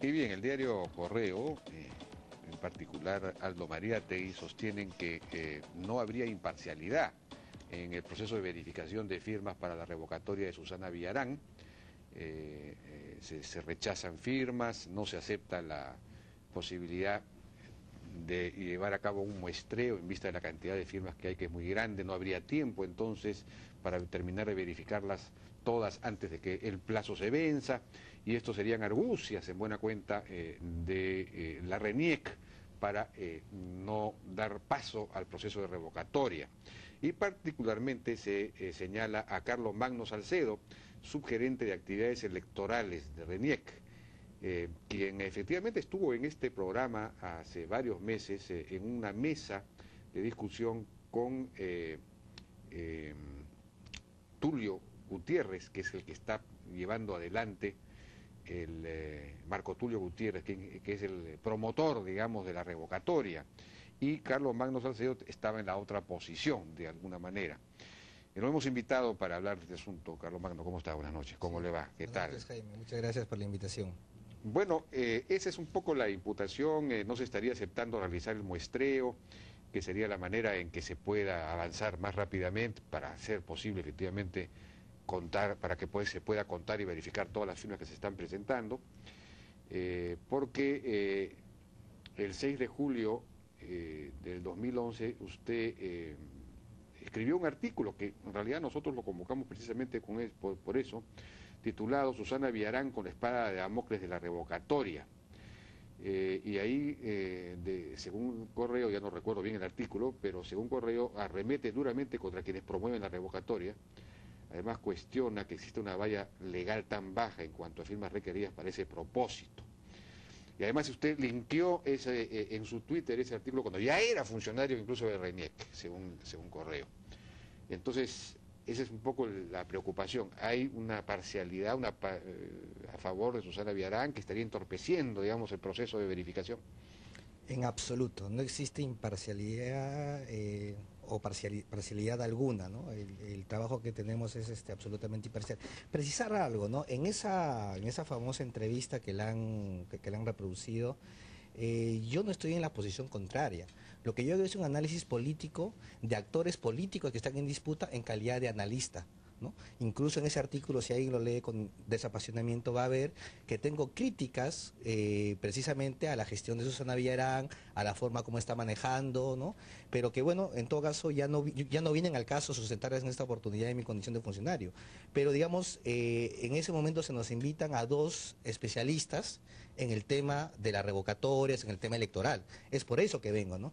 Y bien, el diario Correo, eh, en particular Aldo Mariategui, sostienen que eh, no habría imparcialidad en el proceso de verificación de firmas para la revocatoria de Susana Villarán. Eh, se, se, rechazan firmas, no se acepta la posibilidad de llevar a cabo un muestreo en vista de la cantidad de firmas que hay, que es muy grande, no habría tiempo entonces para terminar de verificarlas todas antes de que el plazo se venza, y esto serían argucias en buena cuenta eh, de eh, la RENIEC para eh, no dar paso al proceso de revocatoria. Y particularmente se señala a Carlos Magno Salcedo, subgerente de actividades electorales de RENIEC, quien efectivamente estuvo en este programa hace varios meses en una mesa de discusión con Tulio Gutiérrez, que es el que está llevando adelante el eh, Marco Tulio Gutiérrez, que, que, es el promotor, digamos, de la revocatoria, y Carlos Magno Salcedo estaba en la otra posición, de alguna manera. Y lo hemos invitado para hablar de este asunto. Carlos Magno, ¿cómo está? Buenas noches. ¿Cómo sí. le va? ¿Qué Buenas tal? Noches, Jaime. Muchas gracias por la invitación. Bueno, eh, esa es un poco la imputación, eh, no se estaría aceptando realizar el muestreo, que sería la manera en que se pueda avanzar más rápidamente para hacer posible efectivamente contar, para que pues, se pueda contar y verificar todas las firmas que se están presentando, eh, porque eh, el 6 de julio eh, del 2011 usted escribió un artículo que en realidad nosotros lo convocamos precisamente por, eso, titulado Susana Villarán con la espada de Damocles de la revocatoria. Y ahí, según Correo, ya no recuerdo bien el artículo, pero según Correo arremete duramente contra quienes promueven la revocatoria. Además cuestiona que existe una valla legal tan baja en cuanto a firmas requeridas para ese propósito. Y además usted linkeó ese, eh, en su Twitter ese artículo cuando ya era funcionario incluso de RENIEC, según, según Correo. Entonces, esa es un poco la preocupación. Hay una parcialidad eh, a favor de Susana Villarán que estaría entorpeciendo, digamos, el proceso de verificación. En absoluto, no existe imparcialidad eh, o parcialidad, alguna, ¿no? El, trabajo que tenemos es este, absolutamente imparcial. Precisar algo, ¿no? En esa, en esa famosa entrevista que la han, que, la han reproducido, eh, yo no estoy en la posición contraria. Lo que yo hago es un análisis político de actores políticos que están en disputa en calidad de analista. Incluso en ese artículo, si alguien lo lee con desapasionamiento, va a ver que tengo críticas eh, precisamente a la gestión de Susana Villarán, a la forma como está manejando, ¿no? pero que bueno, en todo caso ya no, ya no vienen al caso sustentarlas en esta oportunidad en mi condición de funcionario. Pero digamos, eh, en ese momento se nos invitan a dos especialistas en el tema de las revocatorias, en el tema electoral. Es por eso que vengo, ¿no?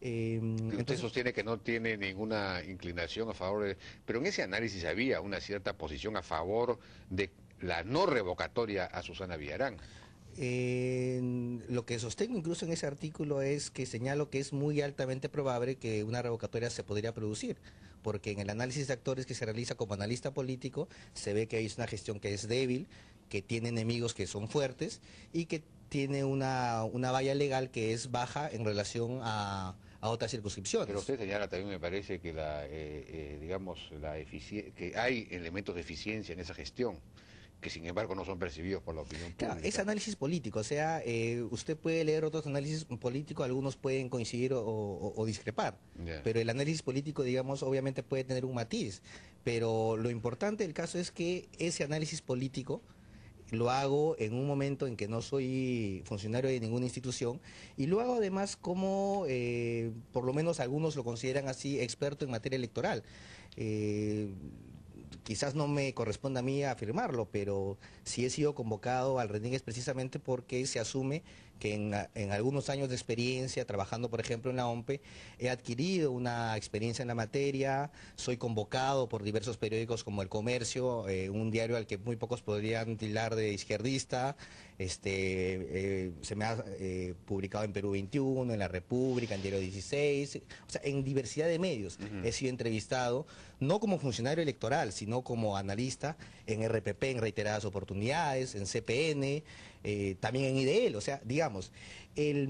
Eh, Usted entonces, sostiene que no tiene ninguna inclinación a favor de... Pero en ese análisis había una cierta posición a favor de la no revocatoria a Susana Villarán. Eh, lo que sostengo incluso en ese artículo es que señalo que es muy altamente probable que una revocatoria se podría producir, porque en el análisis de actores que se realiza como analista político se ve que hay una gestión que es débil, que tiene enemigos que son fuertes y que tiene una, una valla legal que es baja en relación a, a otras circunscripciones. Pero usted señala también, me parece, que, la, eh, eh, digamos, la que hay elementos de eficiencia en esa gestión que sin embargo no son percibidos por la opinión pública. Claro, es análisis político, o sea, eh, usted puede leer otros análisis políticos, algunos pueden coincidir o, o, o discrepar, yeah. pero el análisis político, digamos, obviamente puede tener un matiz, pero lo importante del caso es que ese análisis político lo hago en un momento en que no soy funcionario de ninguna institución y lo hago además como, eh, por lo menos algunos lo consideran así, experto en materia electoral. Eh, quizás no me corresponda a mí afirmarlo, pero sí he sido convocado al RENIG es precisamente porque se asume que en, algunos años de experiencia, trabajando por ejemplo en la OMPE, he adquirido una experiencia en la materia, soy convocado por diversos periódicos como El Comercio, eh, un diario al que muy pocos podrían tildar de izquierdista, este, eh, se me ha eh, publicado en Perú 21, en La República, en Diario 16, o sea, en diversidad de medios uh -huh. he sido entrevistado, no como funcionario electoral, sino como analista en RPP en reiteradas oportunidades, en CPN, eh, también en IDL, o sea, digamos, el,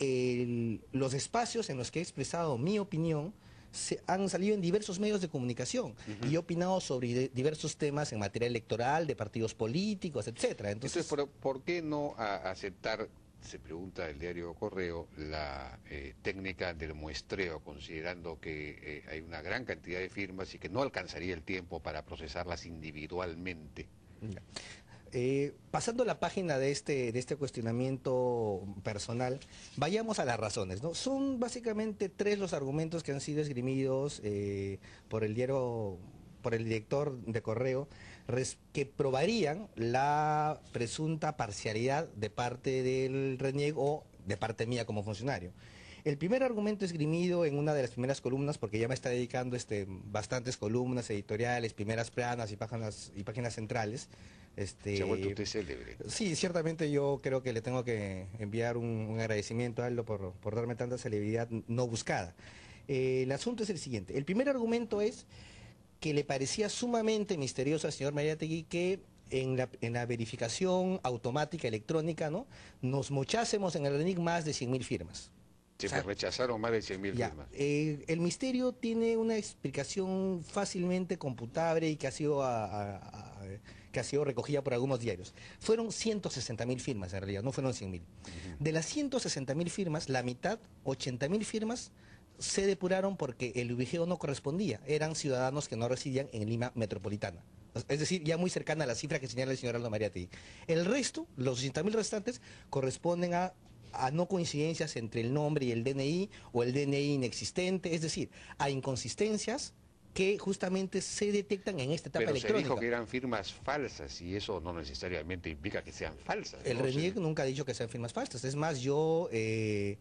el, los espacios en los que he expresado mi opinión se han salido en diversos medios de comunicación y he opinado sobre diversos temas en materia electoral, de partidos políticos, etcétera. Entonces, ¿por, qué no aceptar se pregunta el diario Correo, la eh, técnica del muestreo, considerando que eh, hay una gran cantidad de firmas y que no alcanzaría el tiempo para procesarlas individualmente. Eh, pasando la página de este, de este cuestionamiento personal, vayamos a las razones. ¿no? Son básicamente tres los argumentos que han sido esgrimidos eh, por el por el director de correo, que probarían la presunta parcialidad de parte del reniego o de parte mía como funcionario. El primer argumento esgrimido en una de las primeras columnas, porque ya me está dedicando este, bastantes columnas editoriales, primeras planas y páginas, y páginas centrales, este, Se ha vuelto usted célebre. Sí, ciertamente yo creo que le tengo que enviar un, agradecimiento a él por, por, darme tanta celebridad no buscada. Eh, el asunto es el siguiente. El primer argumento es que le parecía sumamente misterioso al señor Mariategui que en la, en la, verificación automática electrónica ¿no? nos mochásemos en el RENIC más de 100.000 firmas. Se rechazaron más de 100.000 firmas. Eh, el misterio tiene una explicación fácilmente computable y que ha sido a que ha sido recogida por algunos diarios. Fueron 160 mil firmas en realidad, no fueron 100 mil. De las 160 mil firmas, la mitad, 80 mil firmas, se depuraron porque el ubigeo no correspondía. Eran ciudadanos que no residían en Lima metropolitana. Es decir, ya muy cercana a la cifra que señala el señor Aldo Mariati. El resto, los 80 mil restantes, corresponden a a no coincidencias entre el nombre y el DNI o el DNI inexistente, es decir, a inconsistencias que justamente se detectan en esta etapa Pero electrónica. se dijo que eran firmas falsas y eso no necesariamente implica que sean falsas. El RENIEC nunca ha dicho que sean firmas falsas. Es más, yo eh,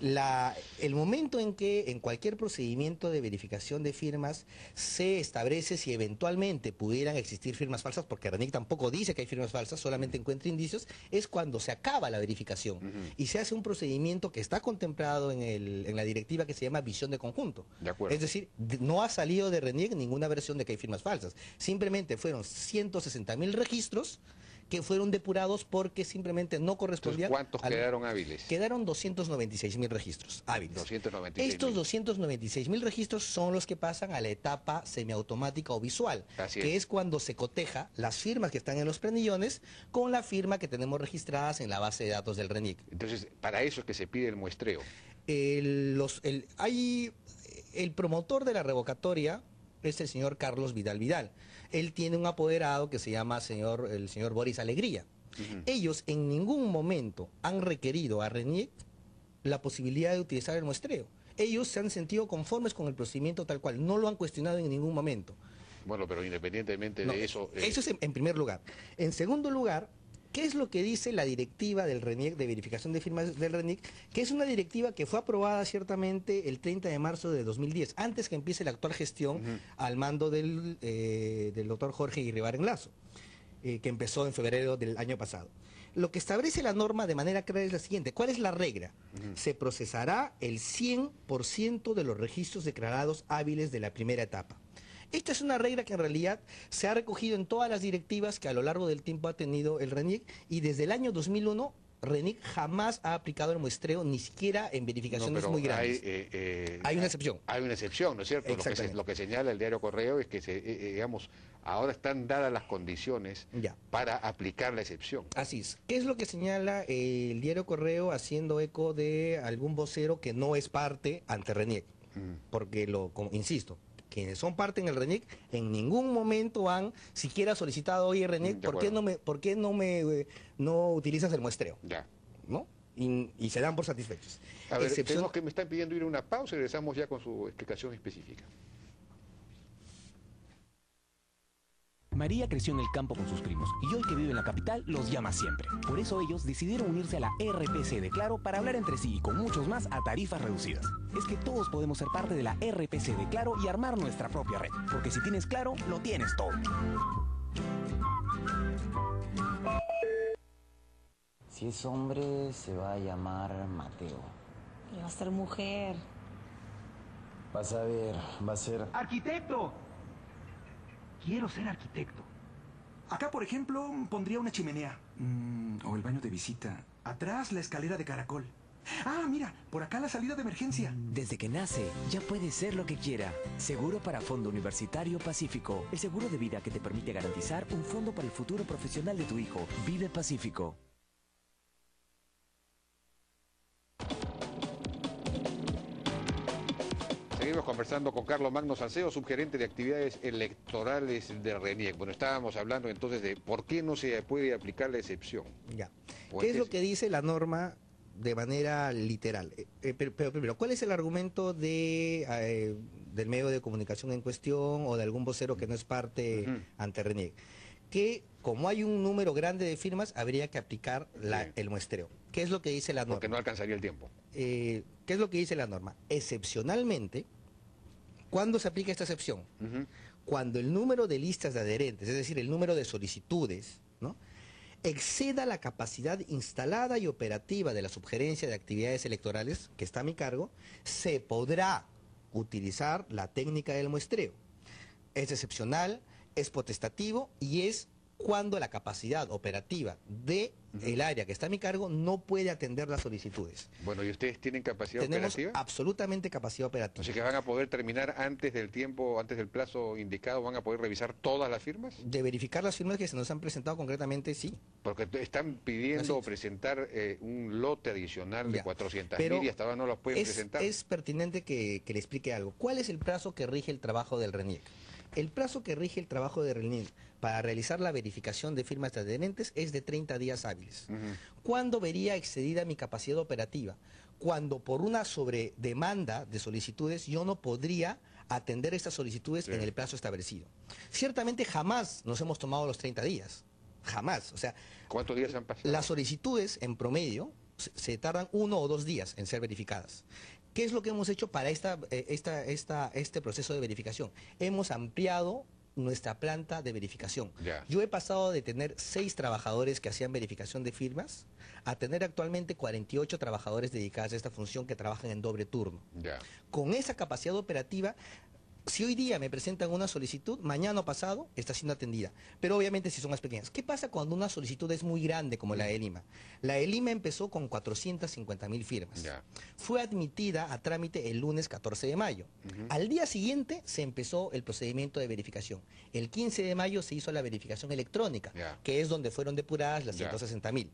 la, el momento en que en cualquier procedimiento de verificación de firmas se establece si eventualmente pudieran existir firmas falsas, porque RENIC tampoco dice que hay firmas falsas, solamente encuentra indicios, es cuando se acaba la verificación y se hace un procedimiento que está contemplado en, el, en la directiva que se llama visión de conjunto. es decir, no ha salido de RENIC ninguna versión de que hay firmas falsas, simplemente fueron 160 mil registros que fueron depurados porque simplemente no correspondían. ¿Cuántos quedaron hábiles? Quedaron 296 mil registros hábiles. 296 Estos 296 mil registros son los que pasan a la etapa semiautomática o visual, que es. cuando se coteja las firmas que están en los prenillones con la firma que tenemos registradas en la base de datos del RENIC. Entonces, para eso es que se pide el muestreo. los, el, hay, el promotor de la revocatoria es el señor Carlos Vidal Vidal él tiene un apoderado que se llama señor, el señor Boris Alegría. Ellos en ningún momento han requerido a Renier la posibilidad de utilizar el muestreo. Ellos se han sentido conformes con el procedimiento tal cual, no lo han cuestionado en ningún momento. Bueno, pero independientemente de eso... Eh, eso es en, primer lugar. En segundo lugar, ¿Qué es lo que dice la directiva del RENIEC, de verificación de firmas del RENIEC? Que es una directiva que fue aprobada ciertamente el 30 de marzo de 2010, antes que empiece la actual gestión al mando del, eh, del doctor Jorge Guirribar Enlazo, eh, que empezó en febrero del año pasado. Lo que establece la norma de manera clara es la siguiente. ¿Cuál es la regla? Se procesará el 100% de los registros declarados hábiles de la primera etapa. Esta es una regla que en realidad se ha recogido en todas las directivas que a lo largo del tiempo ha tenido el RENIC y desde el año 2001 RENIC jamás ha aplicado el muestreo, ni siquiera en verificaciones muy grandes. Eh, eh, hay, una excepción. Hay una excepción, ¿no es cierto? Lo que, señala el diario Correo es que, se, eh, digamos, ahora están dadas las condiciones para aplicar la excepción. Así es. ¿Qué es lo que señala el diario Correo haciendo eco de algún vocero que no es parte ante RENIC? Mm. Porque, lo, insisto, quienes son parte en el RENIC en ningún momento han siquiera solicitado, oye RENIC, ¿por qué no me, por qué no me eh, no utilizas el muestreo? Ya. ¿No? Y, se dan por satisfechos. A ver, tenemos que me están pidiendo ir a una pausa y regresamos ya con su explicación específica. María creció en el campo con sus primos y hoy que vive en la capital los llama siempre. Por eso ellos decidieron unirse a la RPC de Claro para hablar entre sí y con muchos más a tarifas reducidas. Es que todos podemos ser parte de la RPC de Claro y armar nuestra propia red, porque si tienes Claro, lo tienes todo. Si es hombre, se va a llamar Mateo. Y va a ser mujer. Vas a ver, va a ser... ¡Arquitecto! Quiero ser arquitecto. Acá, por ejemplo, pondría una chimenea. Mm, o el baño de visita. Atrás, la escalera de caracol. Ah, mira, por acá la salida de emergencia. Desde que nace, ya puede ser lo que quiera. Seguro para Fondo Universitario Pacífico. El seguro de vida que te permite garantizar un fondo para el futuro profesional de tu hijo. Vive Pacífico. Seguimos conversando con Carlos Magno Salceo, subgerente de actividades electorales de RENIEC. Bueno, estábamos hablando entonces de por qué no se puede aplicar la excepción. Ya. ¿Qué es lo que dice la norma de manera literal? Eh, eh, pero, primero, ¿cuál es el argumento de, eh, del medio de comunicación en cuestión o de algún vocero que no es parte ante RENIEC? Que como hay un número grande de firmas, habría que aplicar el muestreo. ¿Qué es lo que dice la norma? Porque no alcanzaría el tiempo. ¿Qué es lo que dice la norma? Excepcionalmente, ¿Cuándo se aplica esta excepción? Cuando el número de listas de adherentes, es decir, el número de solicitudes, ¿no? exceda la capacidad instalada y operativa de la subgerencia de actividades electorales que está a mi cargo, se podrá utilizar la técnica del muestreo. Es excepcional, es potestativo y es cuando la capacidad operativa de el área que está a mi cargo no puede atender las solicitudes. Bueno, ¿y ustedes tienen capacidad Tenemos operativa? absolutamente capacidad operativa. Así que van a poder terminar antes del tiempo, antes del plazo indicado, van a poder revisar todas las firmas? De verificar las firmas que se nos han presentado concretamente, sí. Porque están pidiendo presentar eh, un lote adicional de 400 mil y hasta ahora no los pueden presentar. Es pertinente que, que le explique algo. ¿Cuál es el plazo que rige el trabajo del RENIEC? El plazo que rige el trabajo de RENIEC para realizar la verificación de firmas de adherentes es de 30 días hábiles. ¿Cuándo vería excedida mi capacidad operativa? Cuando por una sobredemanda de solicitudes yo no podría atender estas solicitudes en el plazo establecido. Ciertamente jamás nos hemos tomado los 30 días. Jamás. O sea, ¿cuántos días han pasado? Las solicitudes en promedio se tardan uno o dos días en ser verificadas. ¿Qué es lo que hemos hecho para esta, eh, esta, esta, este proceso de verificación? Hemos ampliado nuestra planta de verificación. Yo he pasado de tener seis trabajadores que hacían verificación de firmas a tener actualmente 48 trabajadores dedicados a esta función que trabajan en doble turno. Con esa capacidad operativa si hoy día me presentan una solicitud, mañana o pasado está siendo atendida. Pero obviamente si son más pequeñas. ¿Qué pasa cuando una solicitud es muy grande como la de Lima? La de Lima empezó con 450 mil firmas. Fue admitida a trámite el lunes 14 de mayo. Al día siguiente se empezó el procedimiento de verificación. El 15 de mayo se hizo la verificación electrónica, que es donde fueron depuradas las 160 mil.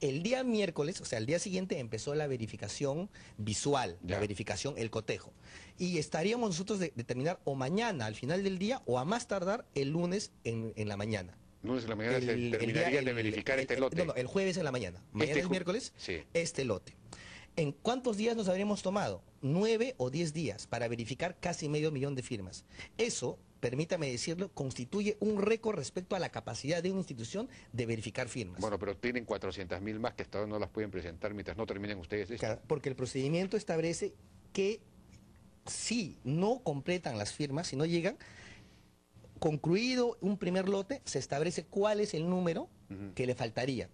El día miércoles, o sea, el día siguiente empezó la verificación visual, la verificación, el cotejo. Y estaríamos nosotros de, terminar o mañana al final del día o a más tardar el lunes en, la mañana. Lunes en la mañana se terminaría de verificar este lote. No, no, el jueves en la mañana. Mañana este es miércoles, este lote. ¿En cuántos días nos habríamos tomado? Nueve o diez días para verificar casi medio millón de firmas. Eso permítame decirlo, constituye un récord respecto a la capacidad de una institución de verificar firmas. Bueno, pero tienen 400 mil más que hasta no las pueden presentar mientras no terminen ustedes esto. porque el procedimiento establece que si no completan las firmas, si no llegan, concluido un primer lote, se establece cuál es el número que le faltaría.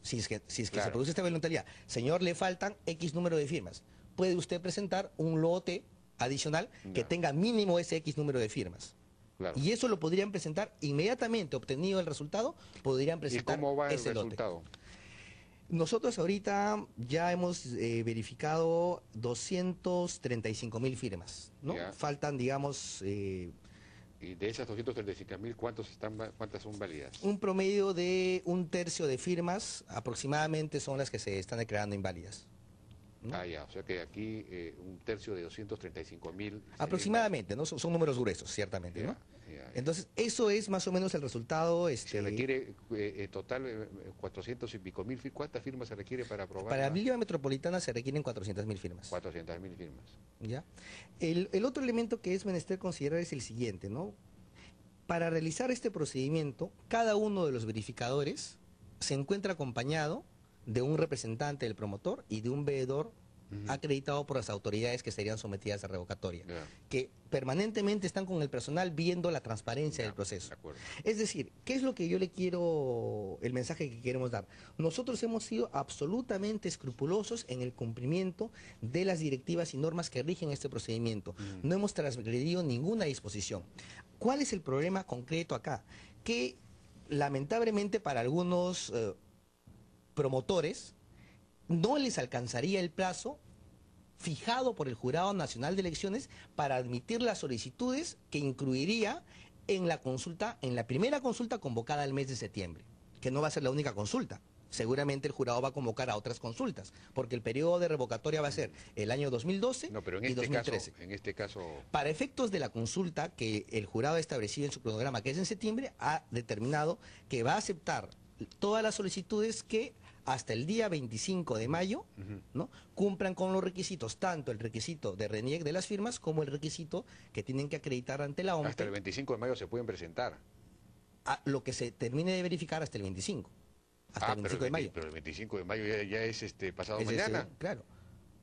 Si es que, si es que se produce esta voluntariedad, señor, le faltan X número de firmas. Puede usted presentar un lote adicional que tenga mínimo ese X número de firmas. Y eso lo podrían presentar inmediatamente, obtenido el resultado, podrían presentar ¿Y cómo va el resultado? Nosotros ahorita ya hemos eh, verificado 235 mil firmas, ¿no? Faltan, digamos... Eh, y de esas 235 mil, ¿cuántas son válidas? Un promedio de un tercio de firmas aproximadamente son las que se están declarando inválidas. Ah, ya, o sea que aquí eh, un tercio de 235 mil. Aproximadamente, ¿no? Son, números gruesos, ciertamente, ¿no? Entonces, eso es más o menos el resultado. Este... Se requiere eh, eh total 400 y pico mil, ¿cuántas firmas se requiere para aprobar? Para Lima Metropolitana se requieren 400 mil firmas. 400 mil firmas. ¿Ya? El, el otro elemento que es menester considerar es el siguiente, ¿no? Para realizar este procedimiento, cada uno de los verificadores se encuentra acompañado de un representante del promotor y de un veedor acreditado por las autoridades que serían sometidas a revocatoria, que permanentemente están con el personal viendo la transparencia del proceso. es decir, ¿qué es lo que yo le quiero, el mensaje que queremos dar? Nosotros hemos sido absolutamente escrupulosos en el cumplimiento de las directivas y normas que rigen este procedimiento. No hemos transgredido ninguna disposición. ¿Cuál es el problema concreto acá? Que lamentablemente para algunos... Eh, promotores no les alcanzaría el plazo fijado por el Jurado Nacional de Elecciones para admitir las solicitudes que incluiría en la consulta, en la primera consulta convocada el mes de septiembre, que no va a ser la única consulta. Seguramente el jurado va a convocar a otras consultas, porque el periodo de revocatoria va a ser el año 2012 no, pero en y este 2013. Caso, en este caso... Para efectos de la consulta que el jurado ha establecido en su cronograma, que es en septiembre, ha determinado que va a aceptar todas las solicitudes que hasta el día 25 de mayo ¿no? cumplan con los requisitos, tanto el requisito de RENIEC de las firmas como el requisito que tienen que acreditar ante la OMP. Hasta el 25 de mayo se pueden presentar. A lo que se termine de verificar hasta el 25. Hasta ah, el 25 pero el, de mayo. Pero el 25 de mayo ya, ya es este pasado Es mañana. ese, claro.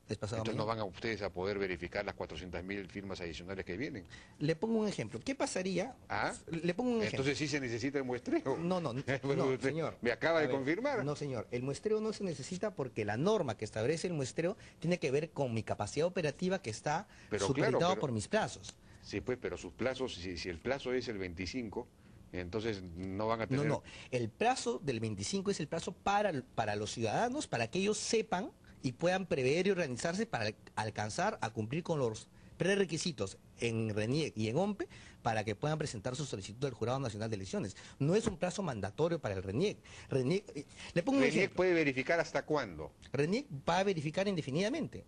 Entonces mañana. no van a ustedes a poder verificar las 400.000 firmas adicionales que vienen. Le pongo un ejemplo. ¿Qué pasaría? Ah, Le pongo un ejemplo. entonces sí se necesita el muestreo. No, no, no, no, señor. Me acaba A de ver, confirmar. No, señor. El muestreo no se necesita porque la norma que establece el muestreo tiene que ver con mi capacidad operativa que está Pero supeditado claro, pero- por mis plazos. Sí, pues, pero sus plazos, si, si el plazo es el 25, entonces no van a No, tener... no. El plazo del 25 es el plazo para, para los ciudadanos, para que ellos sepan y puedan prever y organizarse para alcanzar a cumplir con los prerequisitos en RENIEC y en OMPE para que puedan presentar su solicitud al Jurado Nacional de Elecciones. No es un plazo mandatorio para el RENIEC. RENIEC eh, le pongo un RENIEC puede verificar hasta cuándo. RENIEC va a verificar indefinidamente.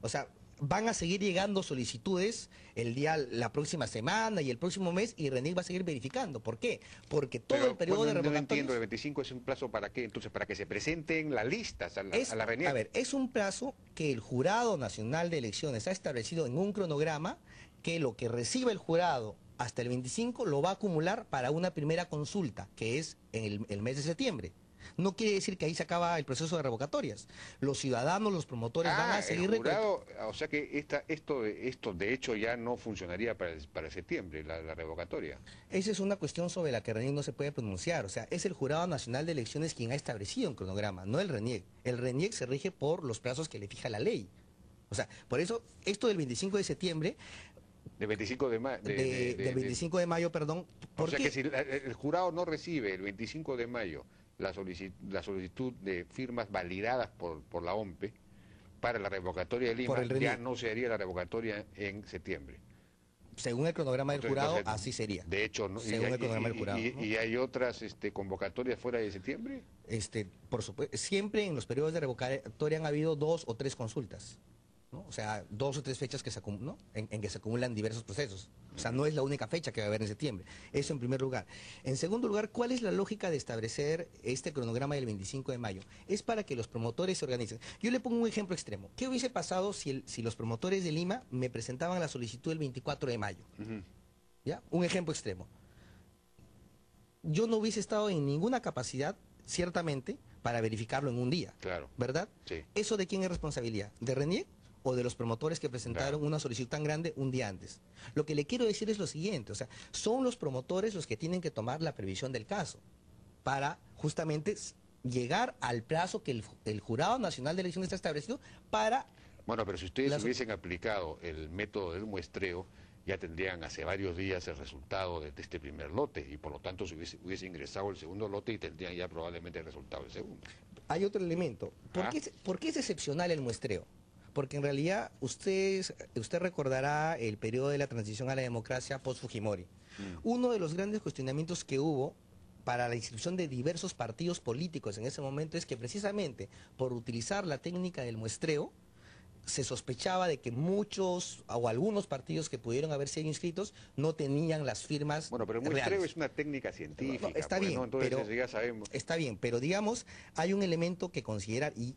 O sea, van a seguir llegando solicitudes el día, la próxima semana y el próximo mes y RENIEC va a seguir verificando. ¿Por qué? Porque todo Pero, el periodo bueno, de no revocatorios... entiendo, el 25 es un plazo para qué, entonces para que se presenten las listas a la, Es, a la RENIEC. a ver, es un plazo que el Jurado Nacional de Elecciones ha establecido en un cronograma que lo que reciba el jurado hasta el 25 lo va a acumular para una primera consulta, que es en el, el mes de septiembre. No quiere decir que ahí se acaba el proceso de revocatorias. Los ciudadanos, los promotores van Ah, a seguir el jurado, o sea que esta, esto, esto de hecho ya no funcionaría para, el- para septiembre, la, la revocatoria. Esa es una cuestión sobre la que RENIEC no se puede pronunciar. O sea, es el Jurado Nacional de Elecciones quien ha establecido un cronograma, no el RENIEC. El RENIEC se rige por los plazos que le fija la ley. O sea, por eso, esto del 25 de septiembre, De 25 de mayo. de- del 25 de mayo, perdón, O ¿por sea qué? que si la- el jurado no recibe el 25 de mayo la solicitud, la solicitud de firmas validadas por, por la OMPE para la revocatoria de Lima, ya no se haría la revocatoria en septiembre. Según el cronograma del jurado, entonces, así sería. De hecho, ¿no? Según y, el cronograma y- del jurado, y- ¿no? y hay otras este, convocatorias fuera de septiembre. Este, por supuesto, siempre en los periodos de revocatoria han habido dos o tres consultas. ¿No? O sea, dos o tres fechas que se ¿no? en, en que se acumulan diversos procesos. O sea, no es la única fecha que va a haber en septiembre. Eso en primer lugar. En segundo lugar, ¿cuál es la lógica de establecer este cronograma del 25 de mayo? Es para que los promotores se organicen. Yo le pongo un ejemplo extremo. ¿Qué hubiese pasado si, el- si los promotores de Lima me presentaban la solicitud el 24 de mayo? ¿Ya? Un ejemplo extremo. Yo no hubiese estado en ninguna capacidad, ciertamente, para verificarlo en un día. Claro. ¿Verdad? Sí. ¿Eso de quién es responsabilidad? ¿De RENIEC o de los promotores que presentaron Claro. una solicitud tan grande un día antes? Lo que le quiero decir es lo siguiente, o sea, son los promotores los que tienen que tomar la previsión del caso para justamente llegar al plazo que el, el Jurado Nacional de Elecciones está establecido para... Bueno, pero si ustedes Las- hubiesen aplicado el método del muestreo, ya tendrían hace varios días el resultado de, de este primer lote y por lo tanto se hubiese, hubiese ingresado el segundo lote y tendrían ya probablemente el resultado del segundo. Hay otro elemento. ¿Por, Ah. qué, por qué es excepcional el muestreo? Porque en realidad usted, usted recordará el periodo de la transición a la democracia post-Fujimori. Uno de los grandes cuestionamientos que hubo para la inscripción de diversos partidos políticos en ese momento es que precisamente por utilizar la técnica del muestreo, se sospechaba de que muchos o algunos partidos que pudieron haber sido inscritos no tenían las firmas Bueno, pero el muestreo es una técnica científica. No, está pues, bien, ¿no? Entonces pero- ya sabemos. Está bien, pero digamos, hay un elemento que considerar y,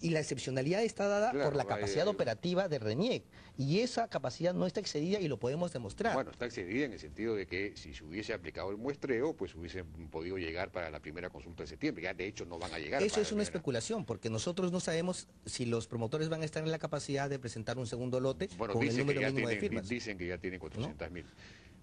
y la excepcionalidad está dada Claro, por la capacidad operativa de RENIEC y esa capacidad no está excedida y lo podemos demostrar. Bueno, está excedida en el sentido de que si se hubiese aplicado el muestreo, pues hubiesen podido llegar para la primera consulta de septiembre. Ya de hecho no van a llegar. Eso es una especulación, porque nosotros no sabemos si los promotores van a estar en la capacidad de presentar un segundo lote Bueno, con el número mínimo de firmas. dicen que ya tienen 400 mil.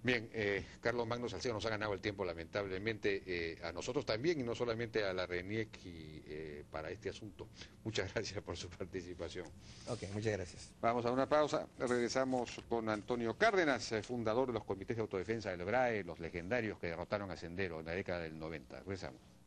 Bien, eh, Carlos Magno Salcedo nos ha ganado el tiempo lamentablemente eh, a nosotros también y no solamente a la RENIEC y, eh, para este asunto. Muchas gracias por su participación. Ok, muchas gracias. Vamos a una pausa, regresamos con Antonio Cárdenas, eh, fundador de los comités de autodefensa del BRAE, los legendarios que derrotaron a Sendero en la década del 90. Regresamos.